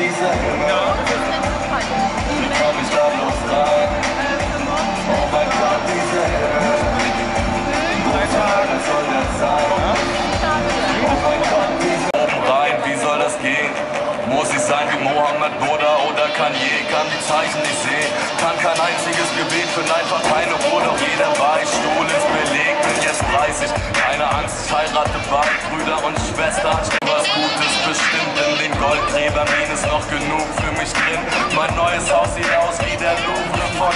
diese Hölle. Wie komm ich Oben äh, rein, wie soll das gehen? Muss ich sein wie Mohammed, Buddha oder Kanye? Kann die Zeichen nicht sehen, kann kein einziges Gebet für Nein verteilen, obwohl doch jeder weiß, Stuhl ist belegt, bin jetzt 30. Keine Angst, ich heirate bald Brüder und Schwestern. Was Gutes bestimmt in den Goldgräbern, ist noch genug für mich drin. Mein neues Haus sieht aus wie der Louvre von